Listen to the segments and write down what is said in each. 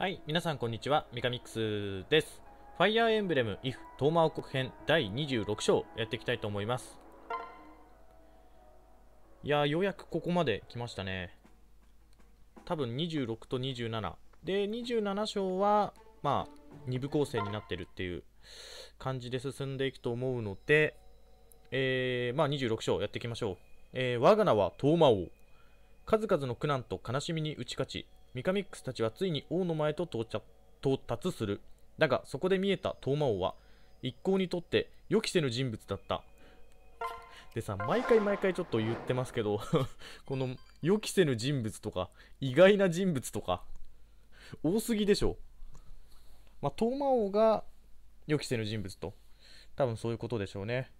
はい、皆さんこんにちは、ミカミックスです。ファイアーエンブレム IF トーマ王国編第26章やっていきたいと思います。いや、ようやくここまで来ましたね。多分26と27。で、27章は、まあ、2部構成になってるっていう感じで進んでいくと思うので、えー、まあ26章やっていきましょう。えー、我が名はトーマ王。数々の苦難と悲しみに打ち勝ち、ミカミックスたちはついに王の前と到着到達する。だが、そこで見えたトーマ王は、一向にとって予期せぬ人物だった。でさ、毎回毎回ちょっと言ってますけど、この予期せぬ人物とか、意外な人物とか、多すぎでしょ。まあ、トーマ王が予期せぬ人物と、多分そういうことでしょうね。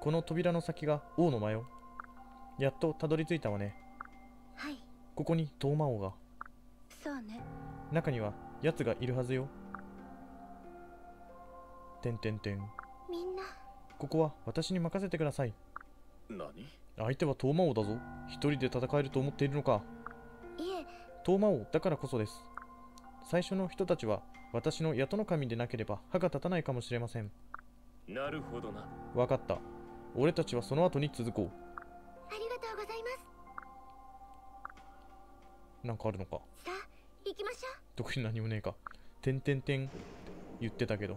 この扉の先が王の間よ。やっとたどり着いたわね。はいここにトーマ王が。そうね中には奴がいるはずよ。てんてんてん。みんなここは私に任せてください。何？相手はトーマ王だぞ。一人で戦えると思っているのか。いえトーマ王だからこそです。最初の人たちは私の雇の神でなければ歯が立たないかもしれません。なるほどなわかった。俺たちはその後に続こあなんかあるのか？さあ行きましょ特に何もねえか。てんてんてん言ってたけど。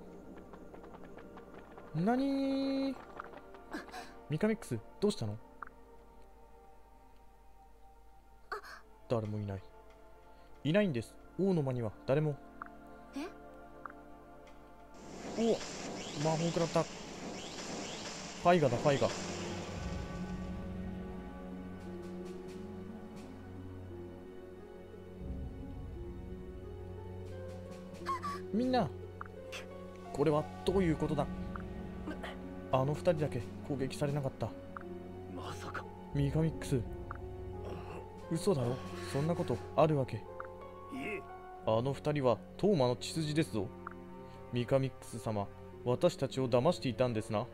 なにーミカミックス、どうしたの？誰もいない。いないんです。王の間には誰も。え？お魔法食らった。ファイガだ、ファみんなこれはどういうことだ？あの二人だけ攻撃されなかった。まさか。ミカミックス。嘘だろ？そんなことあるわけ。いえ。あの二人はトーマの血筋ですぞ。ミカミックス様私たちを騙していたんですな。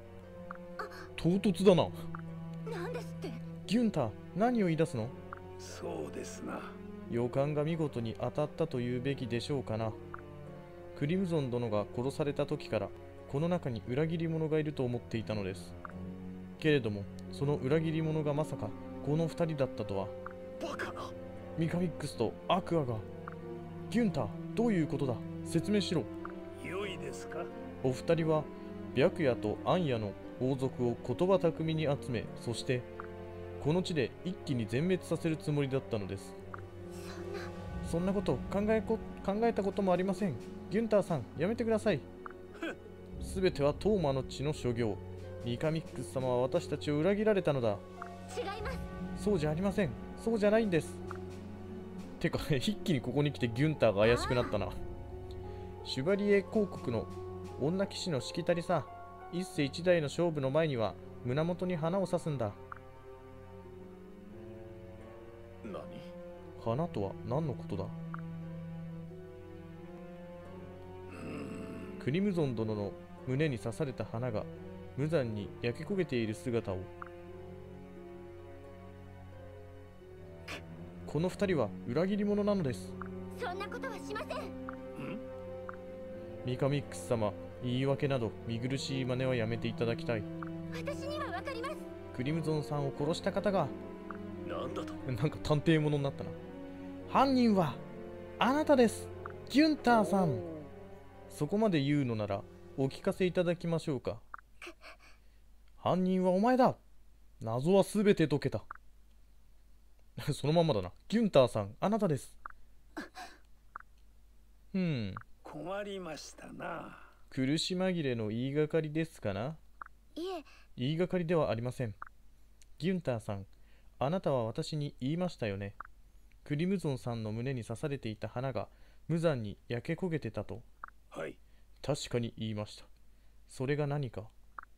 唐突だな。うなんですって。ギュンター何を言い出すの？そうですな。予感が見事に当たったと言うべきでしょうかなクリムゾン殿が殺された時からこの中に裏切り者がいると思っていたのです。けれどもその裏切り者がまさかこの二人だったとは。バカなミカミックスとアクアが。ギュンターどういうことだ？説明しろ。良いですか？お二人は白夜と暗夜の王族を言葉巧みに集めそしてこの地で一気に全滅させるつもりだったのです。そんなこと考えこ考えたこともありませんギュンターさんやめてください。すべてはトーマの血の所業。ミカミックス様は私たちを裏切られたのだ。違います。そうじゃありません。そうじゃないんです。てか 一気にここに来てギュンターが怪しくなったな。シュバリエ公国の女騎士のしきたりさ。一世一代の勝負の前には胸元に花を刺すんだ。何？花とは何のことだ？クリムゾン殿の胸に刺された花が無残に焼け焦げている姿を。この二人は裏切り者なのです。そんなことはしません。んミカミックス様言い訳など見苦しい真似はやめていただきたい。私にはわかります。クリムゾンさんを殺した方が。なんだと？なんか探偵者になったな。犯人はあなたです。ギュンターさんそこまで言うのならお聞かせいただきましょうか。犯人はお前だ。謎はすべて解けた。そのまんまだな。ギュンターさんあなたです。うん。困りましたな。苦し紛れの言いがかりですかな。いえ。言いがかりではありません。ギュンターさんあなたは私に言いましたよね。クリムゾンさんの胸に刺されていた花が無残に焼け焦げてたとはい。確かに言いました。それが何か？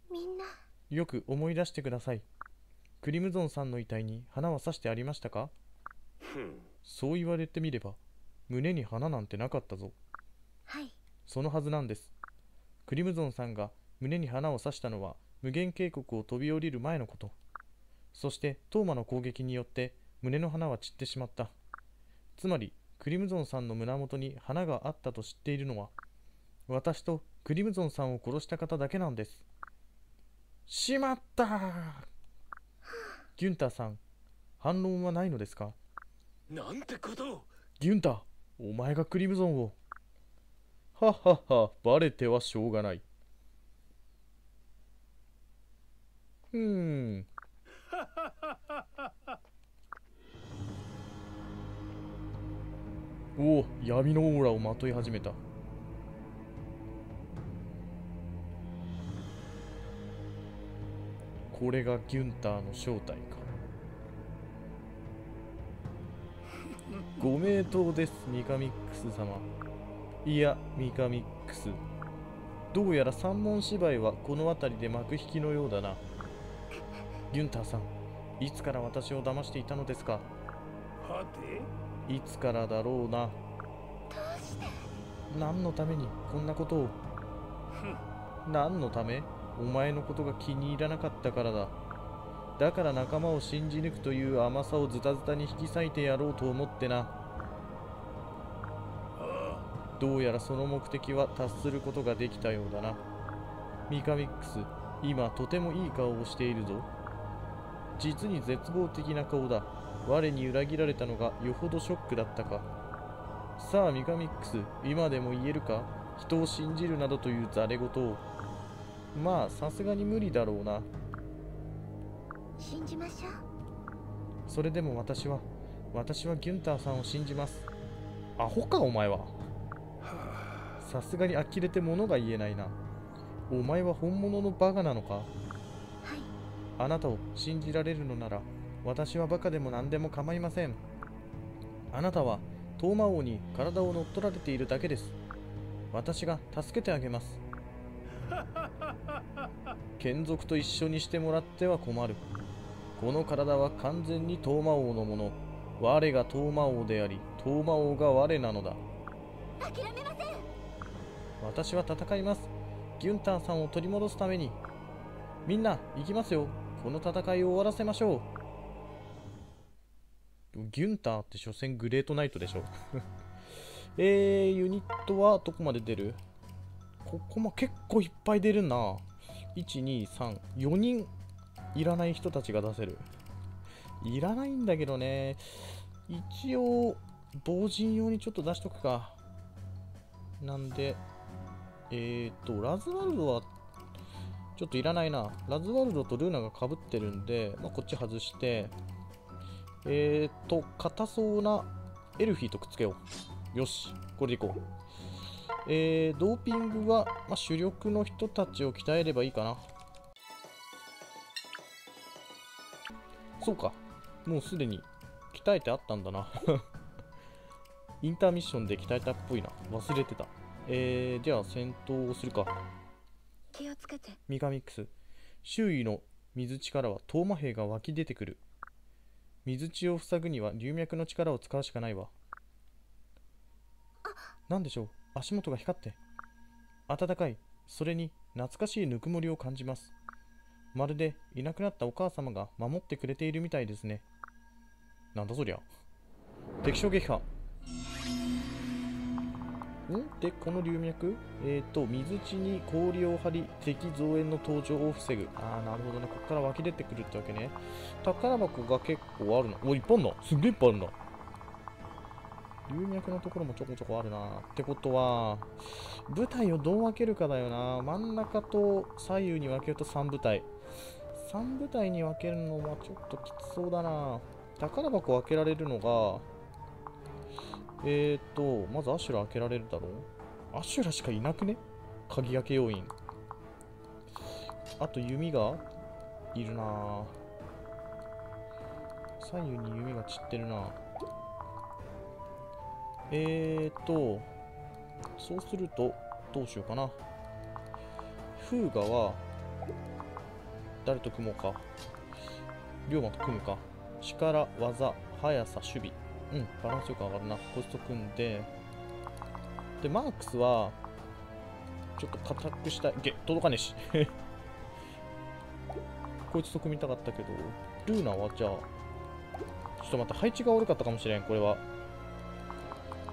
みんな。よく思い出してください。クリムゾンさんの遺体に花は刺してありましたか？ふん。そう言われてみれば胸に花なんてなかったぞ。はい。そのはずなんです。クリムゾンさんが胸に花を刺したのは無限渓谷を飛び降りる前のこと。そしてトーマの攻撃によって胸の花は散ってしまった。つまりクリムゾンさんの胸元に花があったと知っているのは私とクリムゾンさんを殺した方だけなんです。しまったギュンターさん反論はないのですか？なんてことを！ギュンターお前がクリムゾンを。はっはっはバレてはしょうがない。うーん。おお闇のオーラをまとい始めたこれがギュンターの正体か。ご名答ですミカミックス様。いやミカミックス。どうやら三文芝居はこの辺りで幕引きのようだな。ギュンターさんいつから私を騙していたのですか？はて？いつからだろうな。何のためにこんなことを？何のため？お前のことが気に入らなかったからだ。だから仲間を信じ抜くという甘さをズタズタに引き裂いてやろうと思ってな。どうやらその目的は達することができたようだな。ミカミックス今とてもいい顔をしているぞ。実に絶望的な顔だ。我に裏切られたのがよほどショックだったか。さあミカミックス今でも言えるか？人を信じるなどというざれ言を。まあさすがに無理だろうな。信じましょう。それでも私は私はギュンターさんを信じます。アホかお前は。さすがに呆れて物が言えないな。お前は本物のバカなのか？はい。あなたを信じられるのなら私はバカでも何でも構いません。あなたはトーマ王に体を乗っ取られているだけです。私が助けてあげます眷属と一緒にしてもらっては困る。この体は完全にトーマ王のもの。我がトーマ王でありトーマ王が我なのだ。諦めません。私は戦います。ギュンターさんを取り戻すために。みんな行きますよ。この戦いを終わらせましょう。ギュンターって所詮グレートナイトでしょ。えー、ユニットはどこまで出る？ここも結構いっぱい出るな1234人いらない人たちが出せるいらないんだけどね一応防塵用にちょっと出しとくかなんでえーと、ラズワルドはちょっといらないな。ラズワルドとルーナが被ってるんで、まあ、こっち外して、えーと、硬そうなエルフィーとくっつけよう。よし、これでいこう。えー、ドーピングは、まあ、主力の人たちを鍛えればいいかな。そうか。もうすでに鍛えてあったんだな。インターミッションで鍛えたっぽいな。忘れてた。えー、じゃあ戦闘をするか。気をつけてミカミックス。周囲の水地からはトーマ兵が湧き出てくる。水地を塞ぐには流脈の力を使うしかないわ。なんでしょう？足元が光って。暖かい。それに懐かしいぬくもりを感じます。まるでいなくなったお母様が守ってくれているみたいですね。なんだそりゃ。敵将撃破。ん？で、この流脈？えっ、と、水地に氷を張り、敵増援の登場を防ぐ。あー、なるほどね。ここから湧き出てくるってわけね。宝箱が結構あるな。お、いっぱいあるな。すげえいっぱいあるな。流脈のところもちょこちょこあるな。ってことは、舞台をどう分けるかだよな。真ん中と左右に分けると3部隊。3部隊に分けるのはちょっときつそうだな。宝箱開けられるのが、えーと、まずアシュラ開けられるだろうアシュラしかいなくね？鍵開け要員。あと弓がいるな左右に弓が散ってるなえーと、そうすると、どうしようかな。フーガは、誰と組もうか。リョウマと組むか。力、技、速さ、守備。うん、バランスよく上がるな。こいつと組んで、で、マークスは、ちょっと硬くしたい。げ、届かねえし。こいつと組みたかったけど、ルーナはじゃあ、ちょっと待って配置が悪かったかもしれんこれは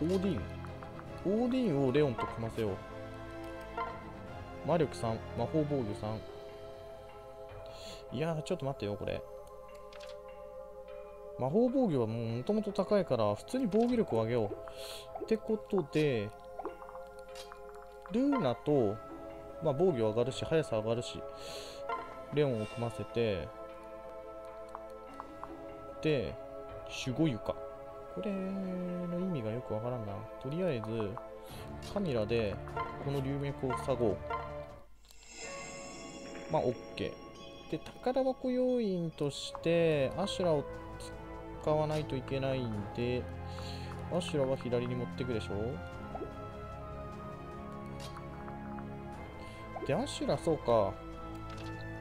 オーディン？オーディンをレオンと組ませよう。魔力3魔法防御3いやーちょっと待ってよこれ。魔法防御はもともと高いから普通に防御力を上げよう。ってことでルーナと、まあ、防御上がるし速さ上がるしレオンを組ませてで守護湯かこれの意味がよくわからんな。とりあえずカミラでこの流脈を塞ごう。まあ OK で宝箱要員としてアシュラを使わないといけないんでアシュラは左に持っていくでしょでアシュラそうか。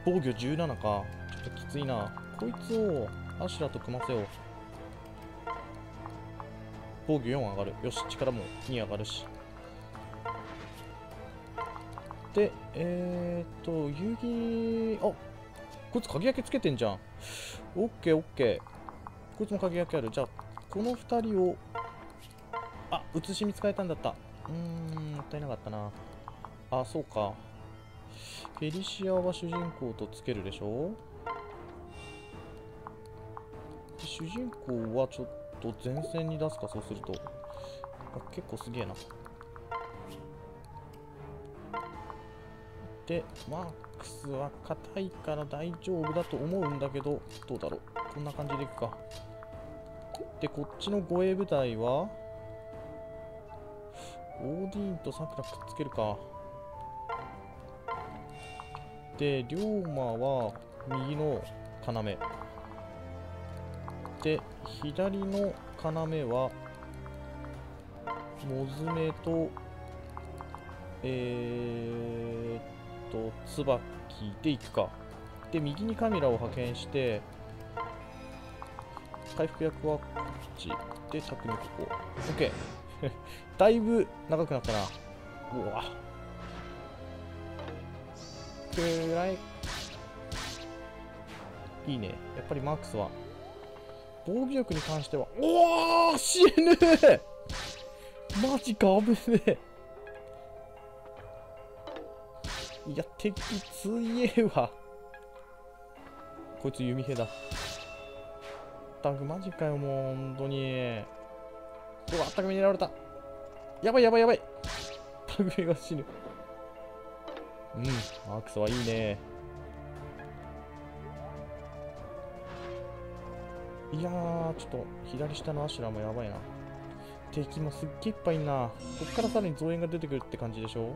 防御17か。ちょっときついな。こいつをアシュラと組ませよう。防御4上がる。よし力も2上がるし。でえー、っと遊戯あこいつ鍵開けつけてんじゃん。オッケーオッケー。こいつも鍵開けある。じゃあこの2人をあ写し見つかれたんだった。うーんもったいなかったな。あそうか。フェリシアは主人公とつけるでしょ？で主人公はちょっと前線に出すかそうすると。結構すげえな。でマックスは硬いから大丈夫だと思うんだけどどうだろう。こんな感じでいくか。でこっちの護衛部隊はオーディーンとサクラくっつけるか。で龍馬は右の要。で左の要はモズメとえー、っと椿でいくか。で右にカメラを派遣して回復役はこっち。で匠ここ。OK だいぶ長くなったな。うわ。くらい。いいね。やっぱりマックスは。防御力に関しては。おお死ぬ。マジか危ねえ。いや敵強えわ。こいつ弓兵だ。ったくマジかよもう本当に。うわあったくめに狙われた。やばいやばいやばい。タグが死ぬ。うんマークスはいいね。いやーちょっと左下のアシュラもやばいな。敵もすっげえいっぱいいんな。こっからさらに増援が出てくるって感じでしょ？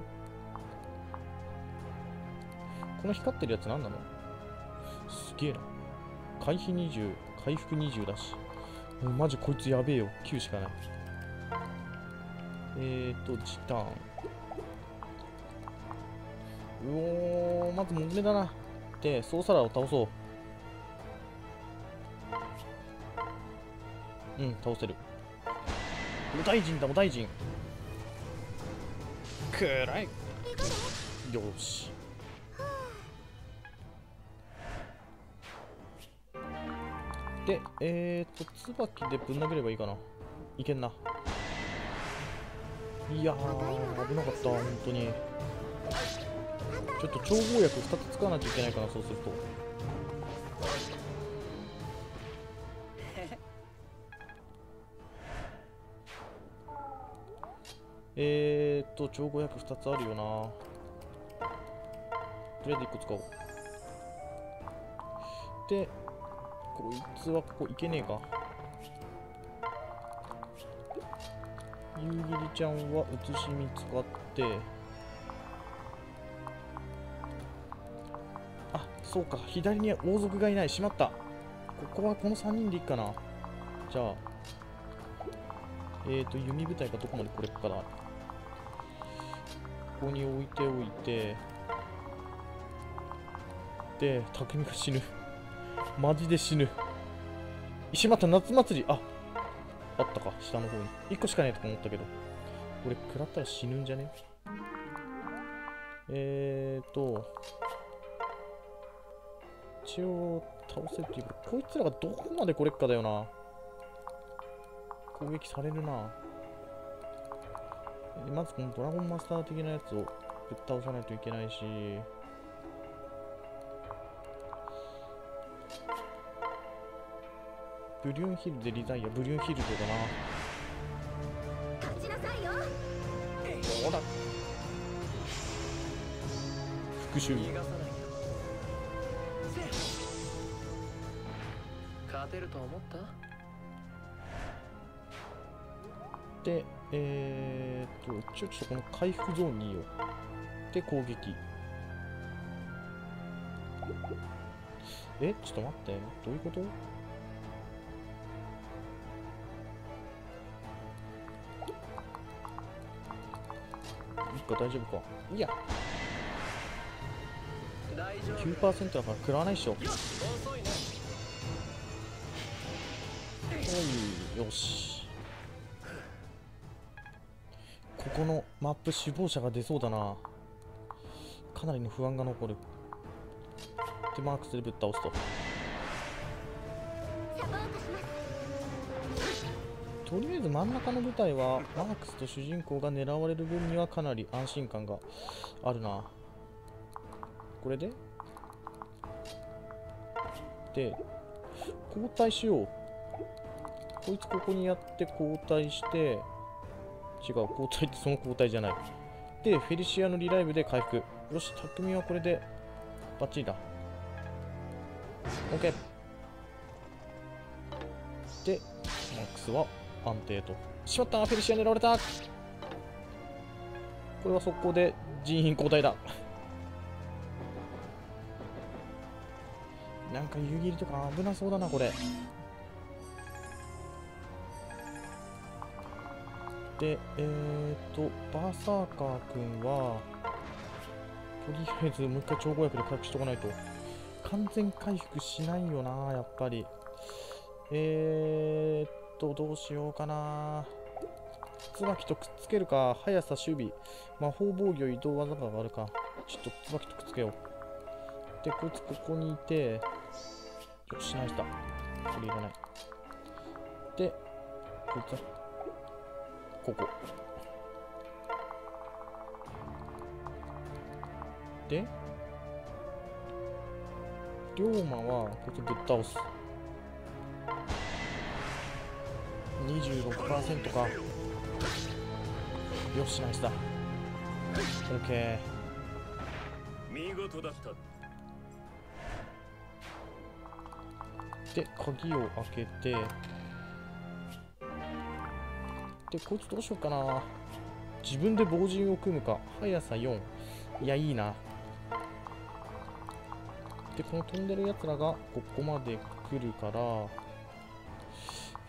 この光ってるやつ何なの？すげえな。回避20回復20だし。もうマジこいつやべえよ。9しかない。えーと時短。うおーまずモズメだな。でソーサラーを倒そう。うん倒せる。お大臣だお大臣くらい。よし。でえーと椿でぶん殴ればいいかな。いけんな。いやー危なかった本当に。ちょっと調合薬2つ使わないといけないかなそうすると。えーっと調合薬2つあるよな。とりあえず1個使おう。でこいつはここいけねえか。夕霧ちゃんは写しみ使って。あそうか。左に王族がいない。しまった。ここはこの3人でいいかな。じゃあえーと弓部隊がどこまでこれっかな。ここに置いておいてで匠が死ぬ。マジで死ぬ。しまた夏祭り。ああったか。下の方に。1個しかねえとか思ったけど。これ食らったら死ぬんじゃね？えーと一応倒せるっていうかこいつらがどこまでこれっかだよな。攻撃されるな。まずこのドラゴンマスター的なやつをぶっ倒さないといけないし。ブリュンヒルでリザイアブリュンヒルドだ勝ちなさいよ。なほら復讐。逃がさないよ勝てると思った？で、えー、っと、一応ちょっとこの回復ゾーンにいよう。で、攻撃。え、ちょっと待って。どういうこと？いいか、大丈夫か。いや、大丈夫9%だから食らわないっしょ。おい、よし。このマップ死亡者が出そうだな。かなりの不安が残る。で、マークスでぶっ倒すと。とりあえず真ん中の舞台はマークスと主人公が狙われる分にはかなり安心感があるな。これで？で、交代しよう。こいつここにやって交代して、違う、交代ってその交代じゃない。で、フェリシアのリライブで回復。よし、匠はこれでバッチリだ。OK。で、マックスは安定と。しまったフェリシア狙われたこれは速攻で人員交代だ。なんか湯切りとか危なそうだな、これ。で、えーと、バーサーカー君は、とりあえずもう一回超語薬で回復しとかないと。完全回復しないよな、やっぱり。えっと、どうしようかな。椿とくっつけるか、速さ、守備、魔法防御、移動技があるか。ちょっと椿とくっつけよう。で、こいつここにいて、よし、ナイスだ。これいらない。で、こいつは、ここ。で、龍馬はこいつぶっ倒す。26%か。よし、ナイスだ。OK。見事だったで、鍵を開けて、で、こいつどうしようかな。自分で防陣を組むか。速さ4。いや、いいな。で、この飛んでるやつらがここまで来るから、フ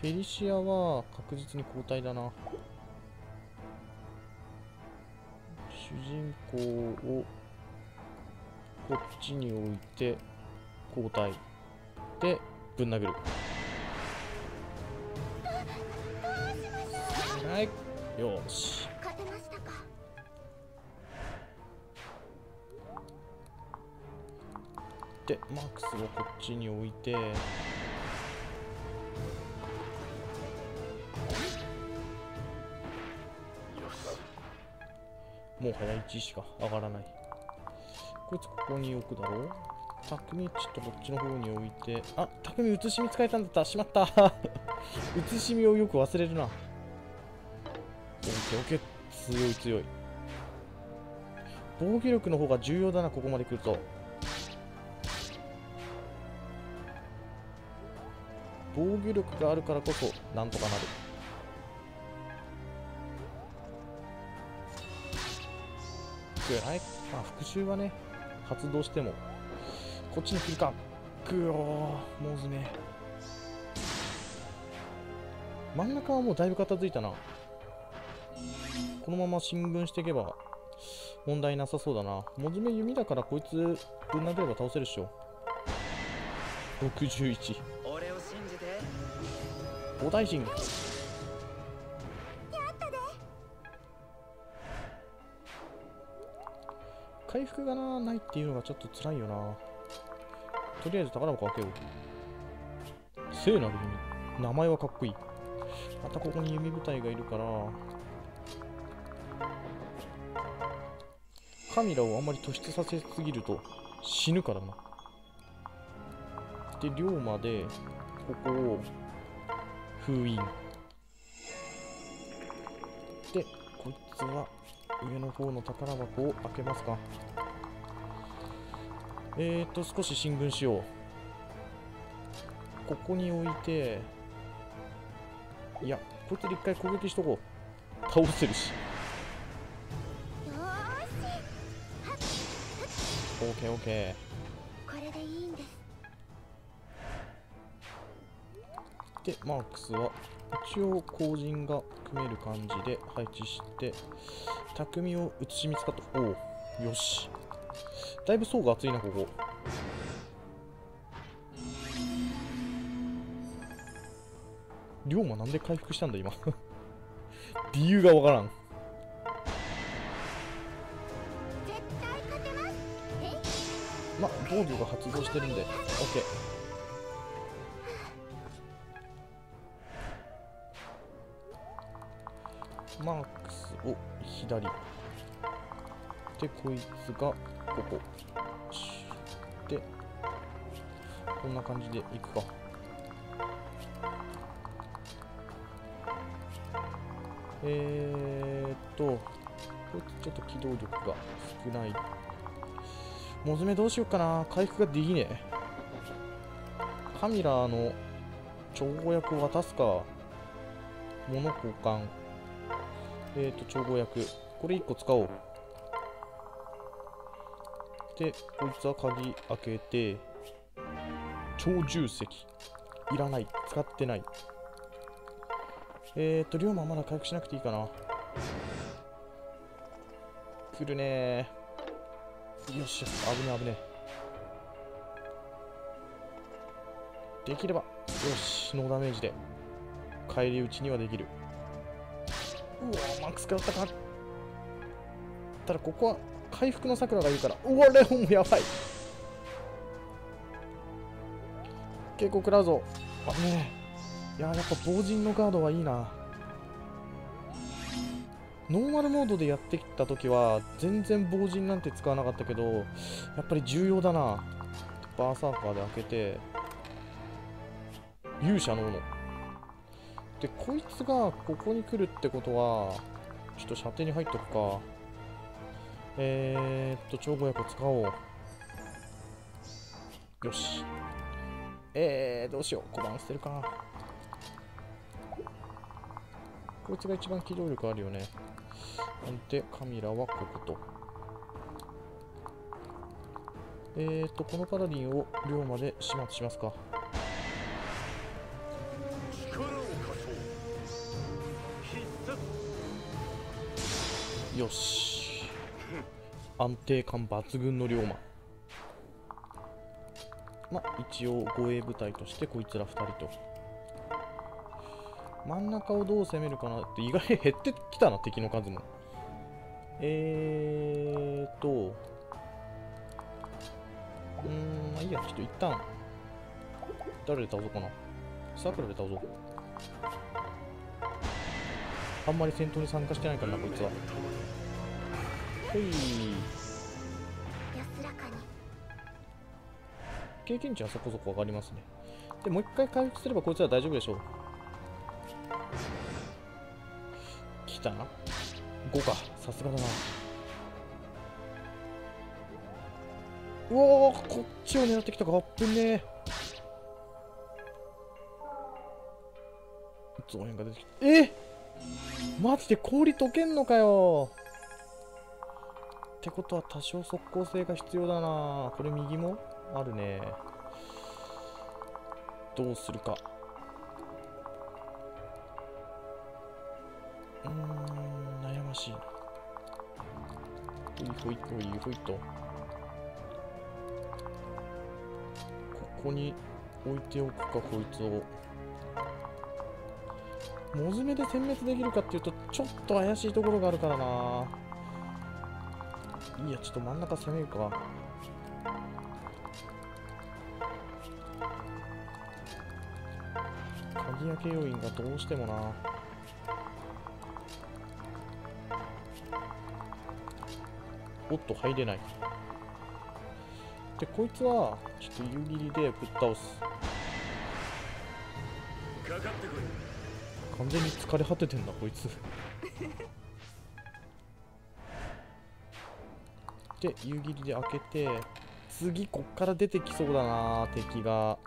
ェリシアは確実に交代だな。主人公をこっちに置いて交代。で、ぶん殴る。よし。勝てましたかで、マックスをこっちに置いて、もう早1しか上がらない。こいつここに置くだろう匠ちょっとこっちの方に置いて、あ、匠写しみ使えたんだった。しまった。写しみをよく忘れるな。オッケーオッケー。強い強い。防御力の方が重要だな、ここまで来ると。防御力があるからこそなんとかなるぐらいまあ復讐はね発動してもこっちに来るかぐおーもうずめ真ん中はもうだいぶ片付いたなこのまま進軍していけば問題なさそうだな。もずめ弓だからこいつぶん殴れば倒せるっしょ。61俺を信じて。五大臣回復がなないっていうのがちょっと辛いよな。とりあえず宝箱開けよう。聖なる弓。名前はかっこいい。またここに弓部隊がいるからカミラをあまり突出させすぎると死ぬからな。で龍馬でここを封印。でこいつは上の方の宝箱を開けますか。えーと少し進軍しよう。ここに置いていやこいつで一回攻撃しとこう。倒せるし。ーし OKOK これでいいんです。でマークスは一応後陣が組める感じで配置して匠を写し見つかった。おおよし。だいぶ層が厚いなここ。龍馬なんで回復したんだ今。理由がわからんえいま防御が発動してるんで OK マークスを左。でこいつがここ。でこんな感じでいくか。えーっとこいつちょっと機動力が少ない。モズメどうしようかな。回復ができねえ。カミラの調合薬を渡すか。物交換。えーと調合薬。これ1個使おう。でこいつは鍵開けて超重石。いらない。使ってない。えーと龍馬まだ回復しなくていいかな。来るねー。よっし危ね危ねできればよしノーダメージで返り討ちにはできる。うわマックス食らったか。ただここは回復の桜がいるから。うわレオンもやばい。結構食らうぞ。あねえ。いややっぱ防人のガードはいいな。ノーマルモードでやってきた時は全然防人なんて使わなかったけどやっぱり重要だな。バーサーカーで開けて勇者の斧。でこいつがここに来るってことはちょっと射程に入っとくか。えー、っと調合薬使おう。よし。えー、どうしよう。小判捨てるかこいつが一番機動力あるよね。なんでカミラはここと。えーとこのパラディンを龍馬で始末しますか。よし。安定感抜群の龍馬。まあ一応護衛部隊としてこいつら2人と。真ん中をどう攻めるかなって意外に減ってきたな敵の数も。えーとうーんまあいいやちょっと一旦。誰で倒そうかな。サクラで倒そう。あんまり戦闘に参加してないからなこいつは。ほい。安らかに。経験値はそこそこ上がりますね。でもう一回回復すればこいつは大丈夫でしょうた5か。さすがだな。うおこっちを狙ってきた。かあっぶねえ増援が出てきた。えマジで氷溶けんのかよ。ってことは多少速攻性が必要だな。これ右も？あるね。どうするか。ほいほいほいと。ここに置いておくかこいつを。モズメで殲滅できるかっていうとちょっと怪しいところがあるからな。いやちょっと真ん中攻めるか。鍵開け要員がどうしてもな。おっと入れない。でこいつはちょっと夕霧でぶっ倒す。かかってこい。完全に疲れ果ててんだこいつ。で夕霧で開けて次こっから出てきそうだな敵が。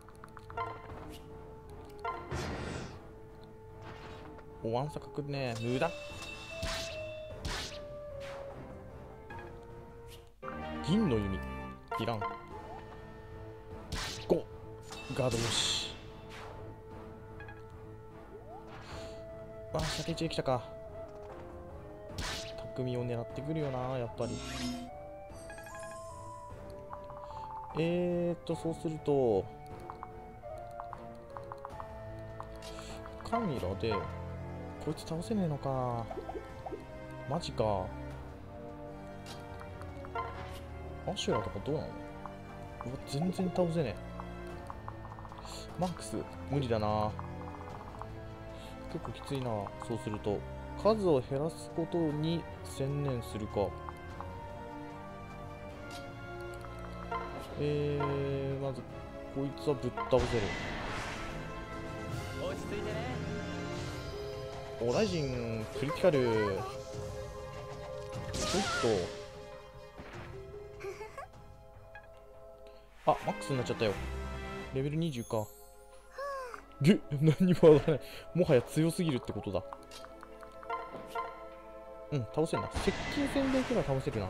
おワンサカくるね。無駄銀の弓いらん5ガードよしあ、射程中来たか。匠を狙ってくるよな、やっぱり。えーっと、そうすると、カミラで、こいつ倒せねえのか。マジか。アシュラとかどうなの？うわ、全然倒せねえ。マックス、無理だな。結構きついな。そうすると数を減らすことに専念するか。えー、まずこいつはぶっ倒せる。落ち着いてねオライジンクリティカル。ちょっと。あマックスになっちゃったよ。レベル20か。で何もわからない。もはや強すぎるってことだ。うん倒せんな。接近戦でいけば倒せるな。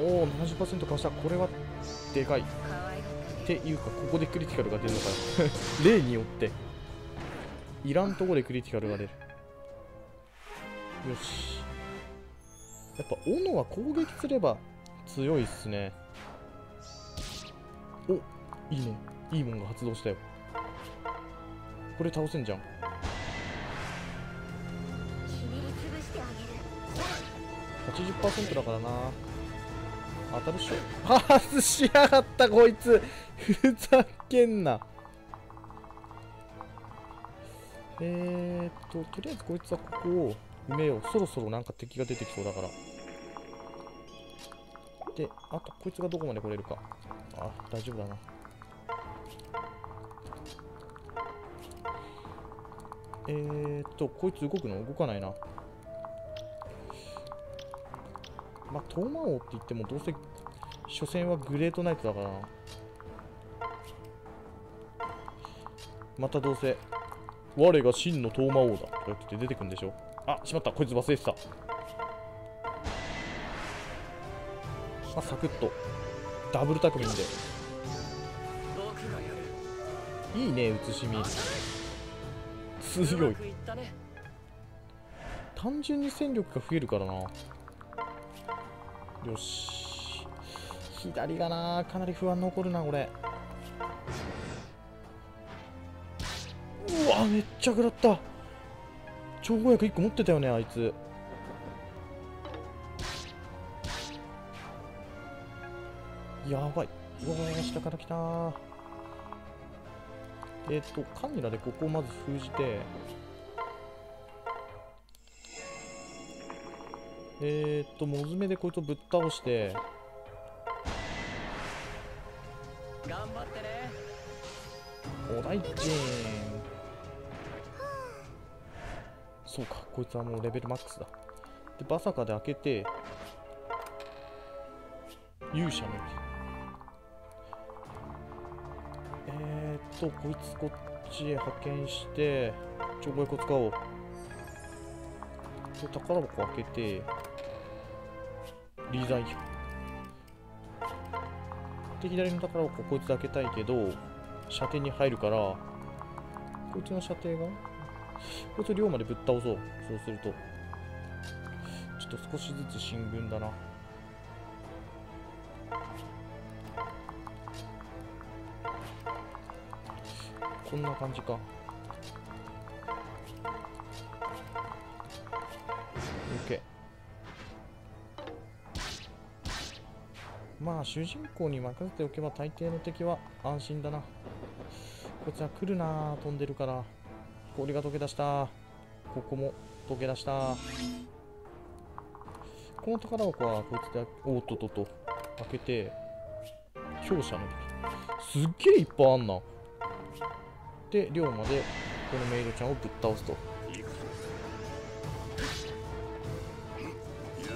おお70%かした。これはでかい。っていうかここでクリティカルが出るのかよ。例によって。いらんとこでクリティカルが出る。よし。やっぱ斧は攻撃すれば強いっすね。おいいね。いいもんが発動したよ。これ倒せんじゃん。80%だからな。当たるっしょ。外しやがったこいつ。ふざけんな。えーっととりあえずこいつはここを埋めよう。そろそろなんか敵が出てきそうだから。であとこいつがどこまで来れるか。あ大丈夫だな。えーっとこいつ動くの？動かないな。まあ、トーマ王って言ってもどうせ初戦はグレートナイトだからな。またどうせ我が真のトーマ王だとか言って出てくるんでしょ？あしまった。こいつ忘れてた。まあサクッと。ダブル匠で僕がやるいいね写しみ強い。単純に戦力が増えるからな。よし。左がなかなり不安残るなこれ。うわめっちゃ食らった。超語薬1個持ってたよねあいつ。やばい。うわー下から来た。ーえっ、とカミラでここをまず封じて。えー、っと、モズメでこいつをぶっ倒して、頑張ってね。お大臣そうか、こいつはもうレベルマックスだ。で、バサカで開けて、勇者のえー、っと、こいつこっちへ派遣して、超語薬を使おう。で、宝箱開けて、リーザインで、左の宝箱こいつ開けたいけど、射程に入るから、こいつの射程が？こいつ量までぶっ倒そう。そうすると。ちょっと少しずつ進軍だな。こんな感じか。OK。まあ主人公に任せておけば大抵の敵は安心だな。こいつは来るな飛んでるから。氷が溶け出したここも溶け出したこの宝箱はこいつでおっとっとと。開けて強者のすっげえいっぱいあんな。で龍馬でこのメイドちゃんをぶっ倒すと。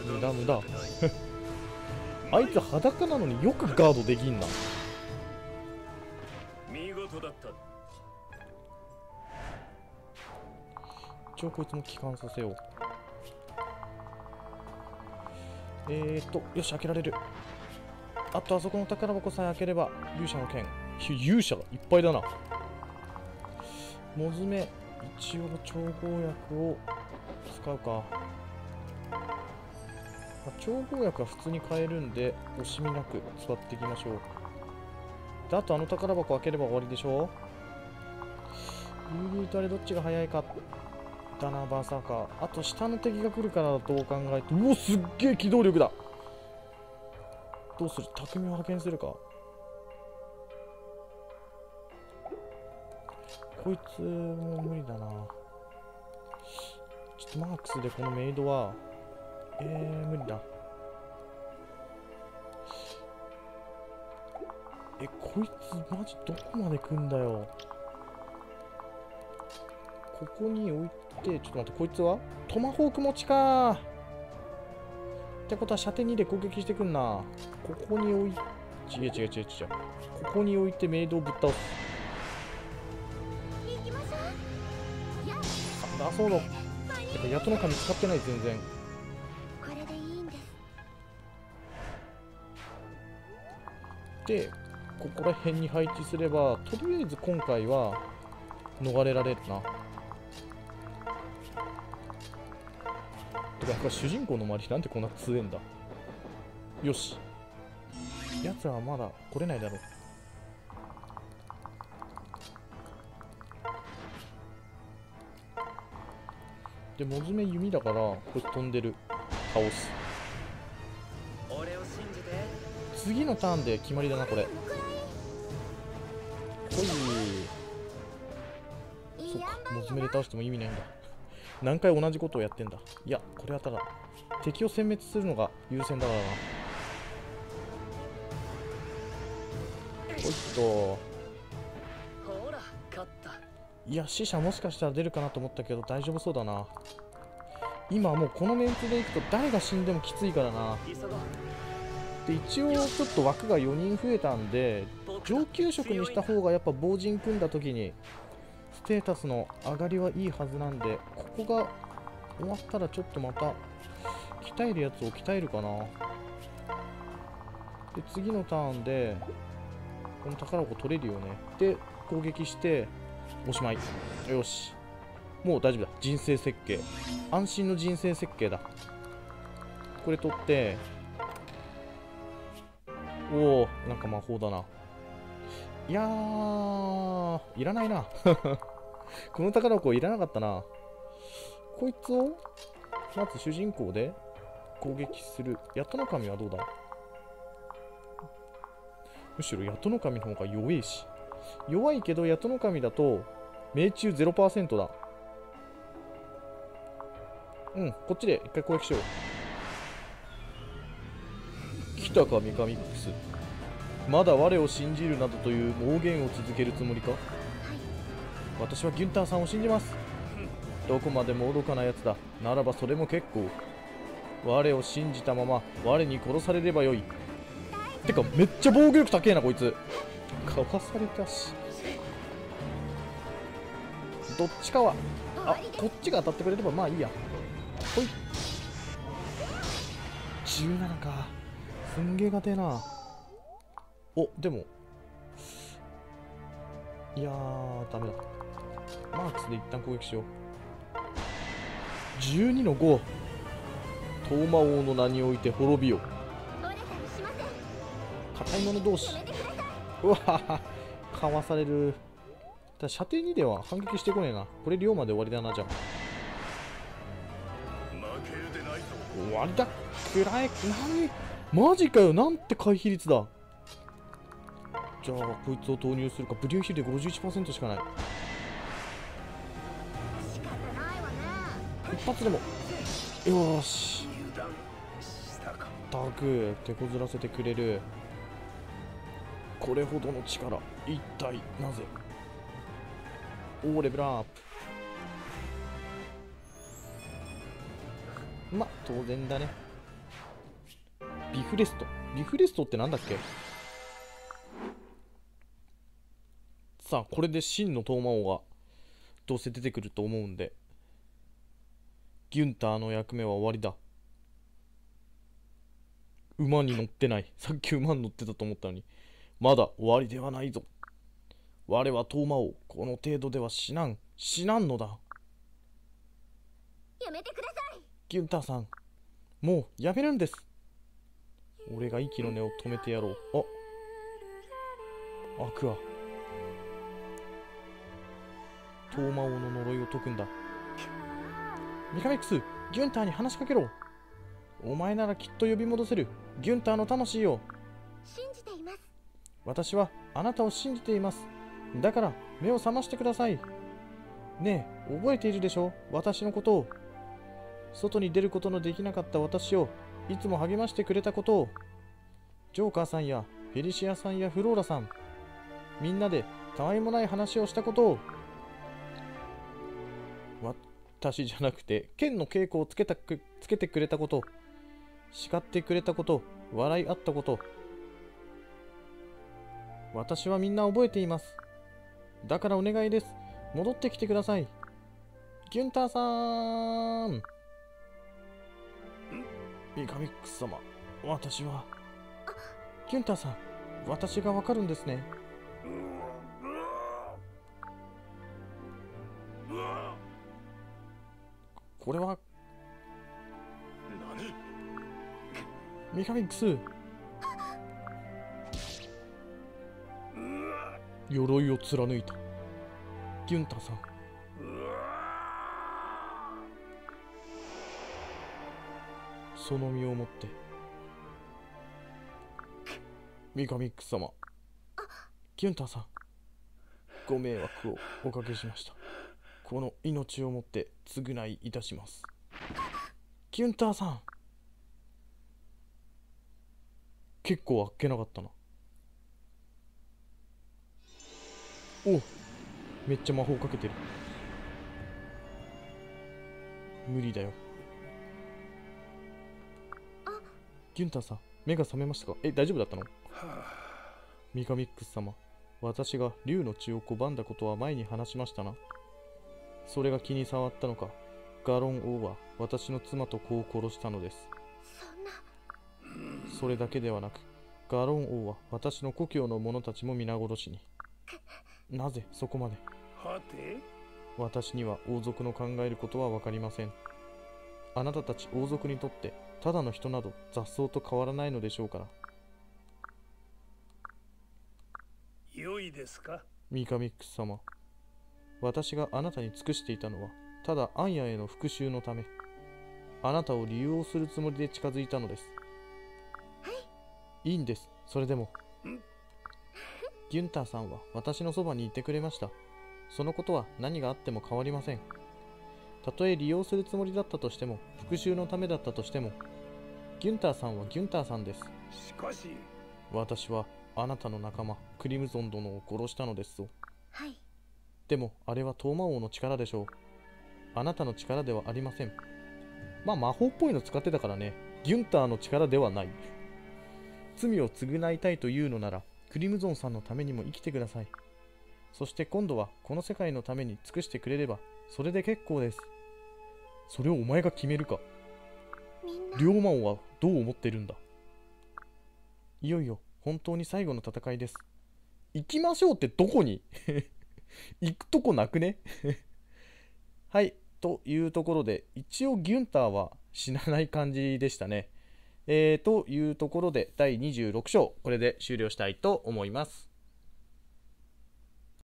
無駄無駄。あいつ裸なのによくガードできんな。見事だった一応こいつも帰還させよう。えーっとよし開けられる。あとあそこの宝箱さえ開ければ勇者の剣。勇者がいっぱいだな。モズメ一応調合薬を使うか、まあ調合薬は普通に買えるんで惜しみなく使っていきましょう。であとあの宝箱開ければ終わりでしょ。ユーリーとあれどっちが早いか。だなバーサーカ。ーあと下の敵が来るからどう考えて。うおすっげえ機動力だ。どうする？匠を派遣するか。こいつも無理だなちょっとマークスでこのメイドはえー、無理だえこいつマジどこまで来んだよここに置いて、ちょっと待って、こいつはトマホーク持ちかってことは射程2で攻撃してくんな。ここに置い違う違う違う違う。ここに置いてメイドをぶっ倒す。そうだ。やっぱヤトの神使ってない、全然。で、ここら辺に配置すれば、とりあえず今回は逃れられるな。てか、主人公の周りなんでこんな強えんだよし。奴はまだ来れないだろう。で、モズメ弓だから、これ飛んでる。倒す。俺を信じて次のターンで決まりだな、これ。ほい。そっかモズメで倒しても意味ないんだ。何回同じことをやってんだ。いや、これはただ、敵を殲滅するのが優先だからな。ほいっと。いや、死者もしかしたら出るかなと思ったけど、大丈夫そうだな。今はもうこのメンツでいくと誰が死んでもきついからな。で、一応ちょっと枠が4人増えたんで、上級職にした方がやっぱ防塵組んだ時にステータスの上がりはいいはずなんでここが終わったらちょっとまた鍛えるやつを鍛えるかなで次のターンでこの宝箱取れるよねで攻撃しておしまいよしもう大丈夫だ人生設計安心の人生設計だこれ取っておおなんか魔法だないやー、いらないな。この宝箱いらなかったな。こいつを、まず主人公で攻撃する。ヤトの神はどうだ？むしろヤトの神の方が弱いし。弱いけど、ヤトの神だと、命中0%だ。うん、こっちで一回攻撃しよう。来たか、ミカミックス。まだ我を信じるなどという妄言を続けるつもりか？私はギュンターさんを信じますどこまでも愚かなやつだならばそれも結構我を信じたまま我に殺されればよいてかめっちゃ防御力高えなこいつかわされたし。どっちかはあこっちが当たってくれればまあいいや。ほい。17か。すんげえがてえな。おでも。いやーダメだ。マークスで一旦攻撃しよう。12の5東魔王の名において滅びよ硬い者同士うわ かわされる。だ射程2では反撃してこねえな。これ龍馬で終わりだなじゃあ。負けでないぞ終わりだ。暗い何マジかよ。なんて回避率だ。じゃあこいつを投入するか。ブリューヒルで51%しかない。仕方ない一発でも。よーし。油断したかたく手こずらせてくれる。これほどの力一体なぜ？おーレベルアップ。ま当然だね。ビフレスト。ビフレストってなんだっけ？さあこれで真のトーマ王がどうせ出てくると思うんで。ギュンターの役目は終わりだ。馬に乗ってない。さっき馬に乗ってたと思ったのに。まだ終わりではないぞ。我はトーマ王、この程度では死なん、死なんのだ。やめてくださいギュンターさん、もうやめるんです。俺が息の根を止めてやろう。あ、アクア。トーマ王の呪いを解くんだ。ミカミックス、ギュンターに話しかけろ。お前ならきっと呼び戻せる。ギュンターの魂よ。私はあなたを信じています。だから目を覚ましてください。ねえ、覚えているでしょ？私のことを。外に出ることのできなかった私をいつも励ましてくれたことを。ジョーカーさんやフェリシアさんやフローラさん、みんなでたわいもない話をしたことを。私じゃなくて、剣の稽古をつけたくつけてくれたこと、叱ってくれたこと、笑い合ったこと、私はみんな覚えています。だからお願いです。戻ってきてください。ギュンターさーん。ミカミックス様、私は。ギュンターさん、私がわかるんですね。これは何ミカミックス。鎧を貫いた。ギュンタさん。その身をもって。ミカミック様。ギュンタさん。ご迷惑をおかけしました。この命をもって償いいたします。ギュンターさん。結構あっけなかったな。おめっちゃ魔法かけてる。無理だよ。ギュンターさん、目が覚めましたか？え、大丈夫だったの？ミカミックス様、私が竜の血を拒んだことは前に話しましたな。それが気に障ったのか、ガロン王は私の妻と子を殺したのです。そんなそれだけではなく、ガロン王は私の故郷の者たちも皆殺しに。なぜそこまで？はて？私には王族の考えることは分かりません。あなたたち王族にとって、ただの人など雑草と変わらないのでしょうから。良いですか？ミカミックス様。私があなたに尽くしていたのは、ただアンヤへの復讐のため、あなたを利用するつもりで近づいたのです。いいんです、それでも。ギュンターさんは私のそばにいてくれました。そのことは何があっても変わりません。たとえ利用するつもりだったとしても、復讐のためだったとしても、ギュンターさんはギュンターさんです。しかし私はあなたの仲間、クリムゾン殿を殺したのですぞ。はいでも、あれはトーマ王の力でしょう。あなたの力ではありません。まあ、魔法っぽいの使ってたからね、ギュンターの力ではない。罪を償いたいというのなら、クリムゾンさんのためにも生きてください。そして今度は、この世界のために尽くしてくれれば、それで結構です。それをお前が決めるか。龍馬王はどう思ってるんだいよいよ本当に最後の戦いです行きましょうってどこに？行くとこなくね？はいというところで一応ギュンターは死なない感じでしたねえー、というところで第26章これで終了したいと思います。